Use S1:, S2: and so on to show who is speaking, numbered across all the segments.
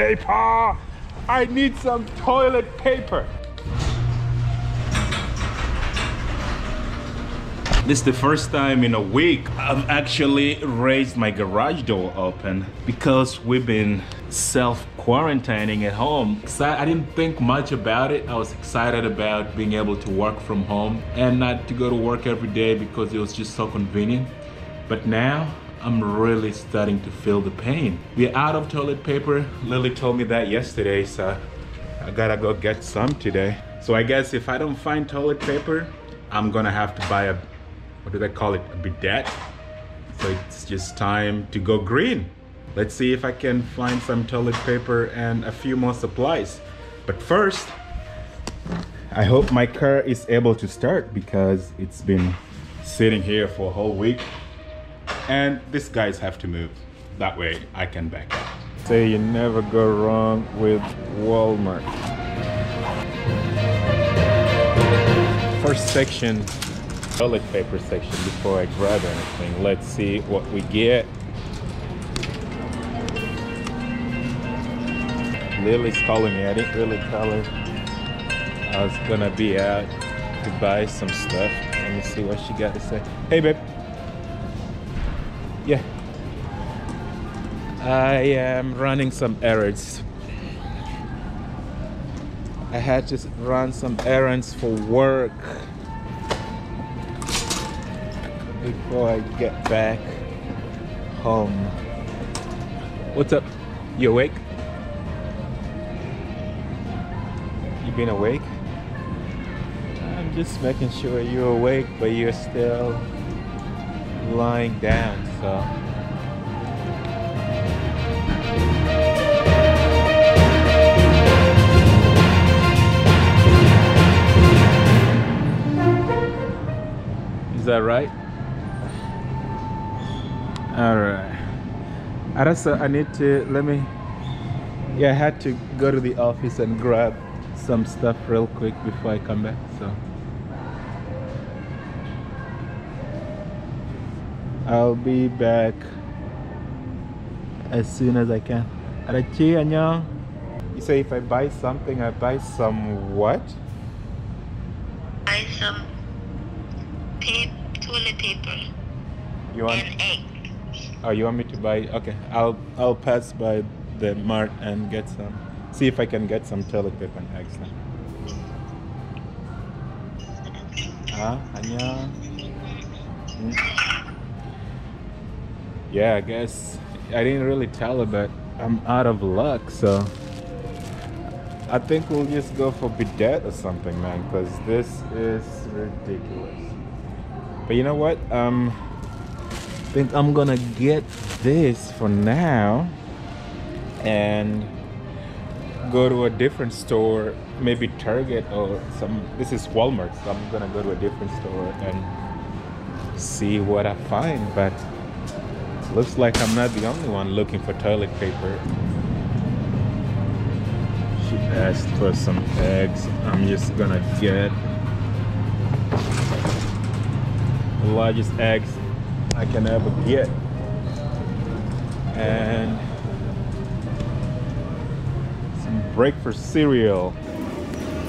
S1: paper. I need some toilet paper. This is the first time in a week I've actually raised my garage door open because we've been self quarantining at home. I didn't think much about it. I was excited about being able to work from home and not to go to work every day because it was just so convenient. But now I'm really starting to feel the pain. We're out of toilet paper. Lily told me that yesterday, so I gotta go get some today. So I guess if I don't find toilet paper, I'm gonna have to buy a what do they call it, a bidet. So it's just time to go green. Let's see if I can find some toilet paper and a few more supplies. But first, I hope my car is able to start because it's been sitting here for a whole week. And these guys have to move. That way I can back up. Say you never go wrong with Walmart. First section toilet paper section before I grab anything. Let's see what we get. Lily's calling me. I didn't really tell her I was gonna be out to buy some stuff. Let me see what she got to say. Hey, babe. Yeah. I am running some errands. I had to run some errands for work before I get back home. What's up? You awake? You been awake? I'm just making sure you're awake, but you're still lying down, so. Is that right? all right arasa i need to let me yeah i had to go to the office and grab some stuff real quick before i come back so i'll be back as soon as i can Arachi, 안녕. You say if I buy something, I buy some what?
S2: Buy some paper, toilet paper
S1: you want
S2: and egg.
S1: Oh, you want me to buy? Okay, I'll I'll pass by the mart and get some. See if I can get some toilet paper and eggs now. Ah, 안녕. Hmm? Yeah, I guess I didn't really tell her, but I'm out of luck, so I think we'll just go for bidet or something, man, because this is ridiculous. But you know what? Um think I'm gonna get this for now and go to a different store maybe Target or some this is Walmart so I'm gonna go to a different store and see what I find but looks like I'm not the only one looking for toilet paper she asked for some eggs I'm just gonna get the largest eggs I can ever get. And some breakfast cereal.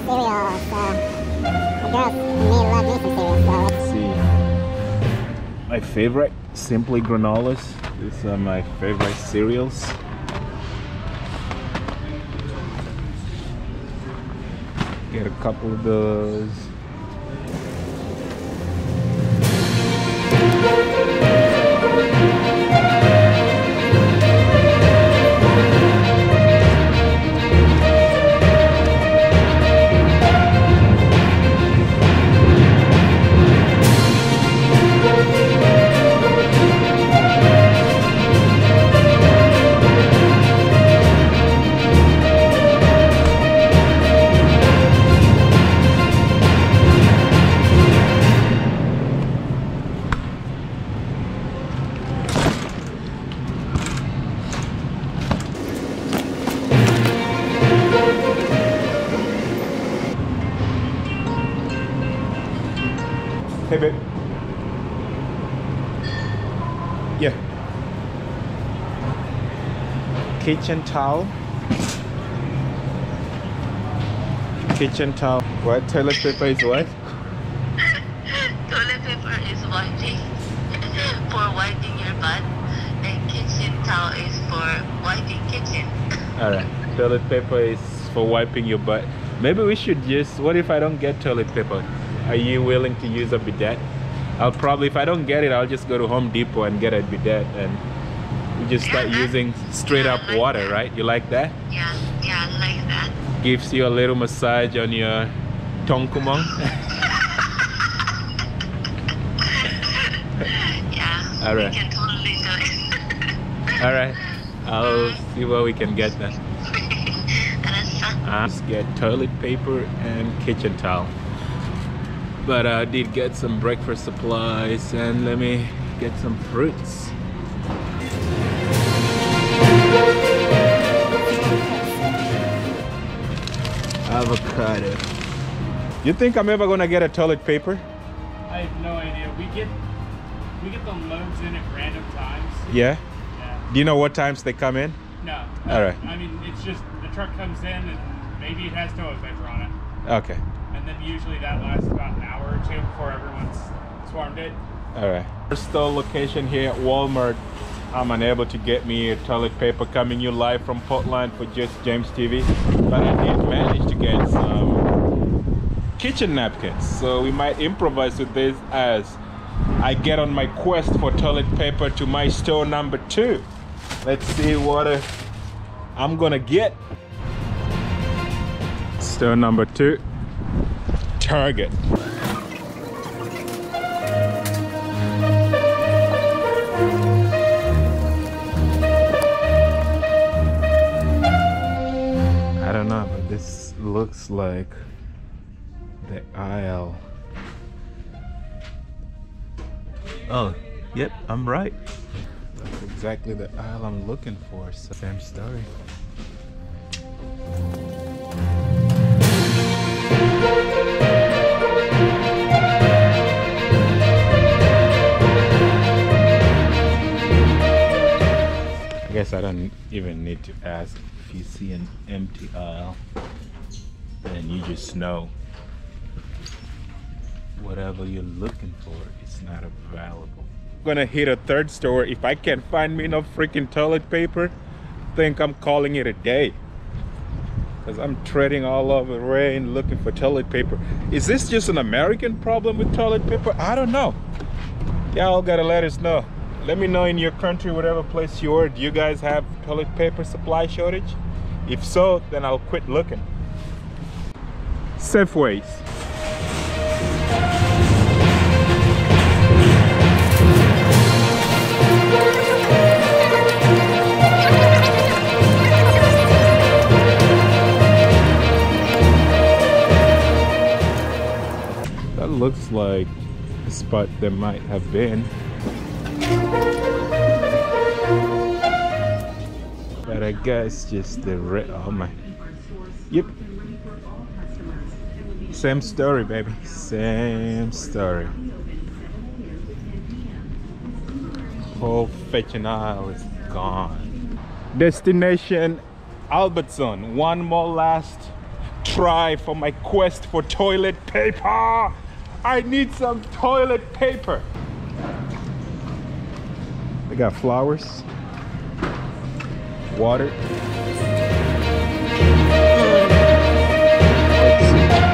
S3: Cereal, so I guess me love me some cereal, so
S1: let's see. My favorite, Simply Granolas. These are my favorite cereals. Get a couple of those. Hey, babe. Yeah. Kitchen towel. Kitchen towel. What? Toilet paper is what?
S2: Toilet paper is wiping for wiping your butt, and kitchen towel is for wiping kitchen.
S1: Alright. Toilet paper is for wiping your butt. Maybe we should just. What if I don't get toilet paper? Are you willing to use a bidet? I'll probably, if I don't get it, I'll just go to Home Depot and get a bidet and just start
S2: Yeah,
S1: using straight
S2: yeah,
S1: up
S2: like
S1: water,
S2: that.
S1: right? You like that?
S2: Yeah, yeah, I like that.
S1: Gives you a little massage on your tongkumong.
S2: Yeah,
S1: All right.
S2: can totally do it.
S1: Alright. I'll uh, see what we can get then.
S2: That's fun.
S1: I just get toilet paper and kitchen towel. But I did get some breakfast supplies and let me get some fruits. Avocado. You think I'm ever gonna get a toilet paper?
S4: I have no idea. We get we get the loads in at random times.
S1: Yeah.
S4: Yeah.
S1: Do you know what times they come in?
S4: No.
S1: All right.
S4: I mean, it's just the truck comes in and maybe it has toilet paper on it,
S1: Okay.
S4: And then usually that lasts about an hour or two before everyone's swarmed it.
S1: All right. First store location here at Walmart. I'm unable to get me a toilet paper coming you live from Portland for just James TV, but I did manage to get some kitchen napkins. So we might improvise with this as I get on my quest for toilet paper to my store number two. Let's see what uh, I'm gonna get. Store number two, Target. I don't know, but this looks like the aisle. Oh, yep, I'm right. That's exactly the aisle I'm looking for. Same story. I don't even need to ask if you see an empty aisle, then you just know whatever you're looking for is not available. I'm gonna hit a third store. If I can't find me no freaking toilet paper, think I'm calling it a day. Because I'm treading all over rain looking for toilet paper. Is this just an American problem with toilet paper? I don't know. Y'all gotta let us know. Let me know in your country, whatever place you are, do you guys have toilet paper supply shortage? If so, then I'll quit looking. Safeways. That looks like a spot there might have been. I guess just the red. Oh my. Yep. Same story, baby. Same story. Whole fetching aisle is gone. Destination Albertson. One more last try for my quest for toilet paper. I need some toilet paper. They got flowers, water.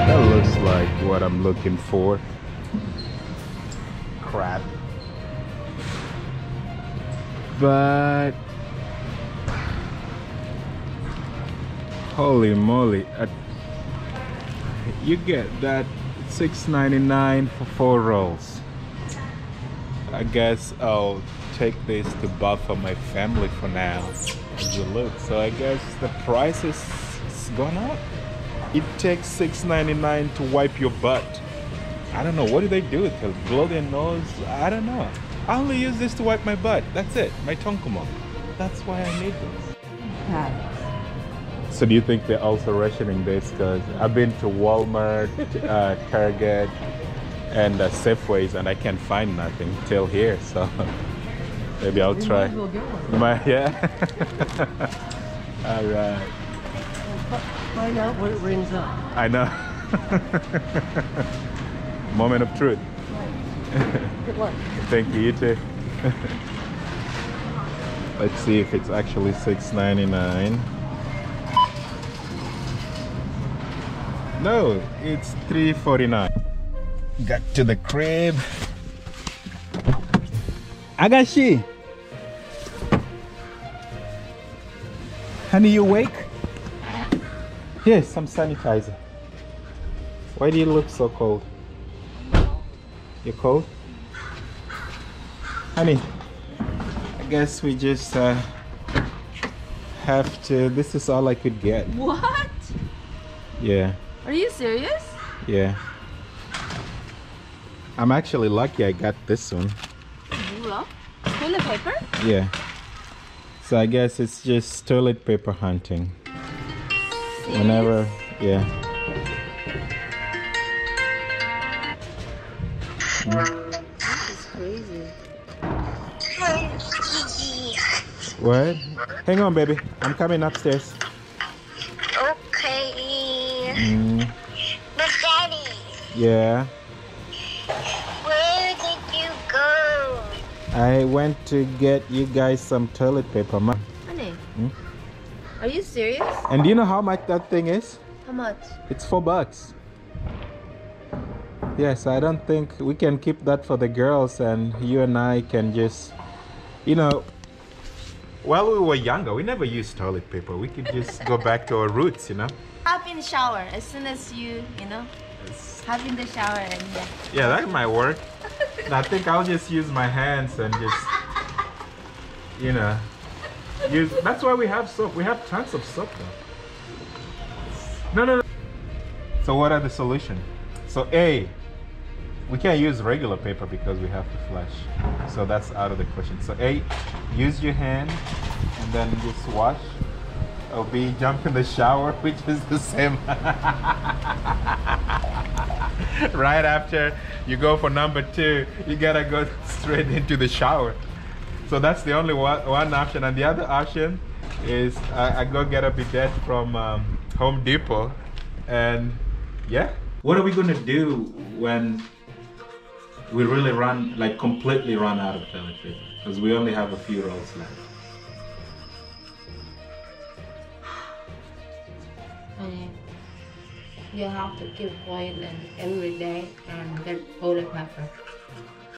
S1: That looks like what I'm looking for. Crap. But holy moly, uh, you get that 6.99 for four rolls. I guess I'll take this to buffer my family for now. As you look, so I guess the price is gone up. It takes $6.99 to wipe your butt. I don't know. What do they do with it? Blow their nose? I don't know. I only use this to wipe my butt. That's it. My tonkumo. That's why I need this. So do you think they're also rationing this? Because I've been to Walmart, uh, Target, and uh, Safeways, and I can't find nothing till here. So maybe I'll try. My yeah. All right.
S5: find out what it rings up.
S1: I know. Moment of truth.
S5: Good luck.
S1: Thank you, you too. Let's see if it's actually $6.99. No, it's $3.49. Got to the crib. Agashi! Honey, you awake? Here's some sanitizer. Why do you look so cold? You're cold? Honey, I guess we just uh, have to. This is all I could get.
S6: What?
S1: Yeah,
S6: Are you serious?
S1: yeah. I'm actually lucky I got this one.
S6: Well, toilet paper?
S1: Yeah. So I guess it's just toilet paper hunting. Whenever, yeah.
S6: This is crazy.
S1: What? Hang on, baby. I'm coming upstairs.
S2: Okay.
S1: Mm,
S2: But Daddy,
S1: yeah. I went to get you guys some toilet paper. Ma.
S6: Honey,
S1: Hmm?
S6: are you serious?
S1: And do you know how much that thing is?
S6: How much?
S1: It's four bucks. Yes, I don't think we can keep that for the girls, and you and I can just, you know, while we were younger, we never used toilet paper. We could just go back to our roots, you know.
S6: Hop in the shower as soon as you, you know, hop in the shower and yeah.
S1: Yeah, that might work. And I think I'll just use my hands and just, you know, use. That's why we have soap. We have tons of soap though. No, no, no. So what are the solution? So A, we can't use regular paper because we have to flush. So that's out of the question. So A, use your hand and then just wash. Or B, jump in the shower, which is the same. right after you go for number two, you gotta go straight into the shower. So that's the only one, one option. And the other option is I, I go get a bidet from um, Home Depot. And yeah. What are we gonna do when we really run, like completely run out of toilet paper? Because we only have a few rolls left.
S6: Honey, you have to keep and every day and get toilet paper.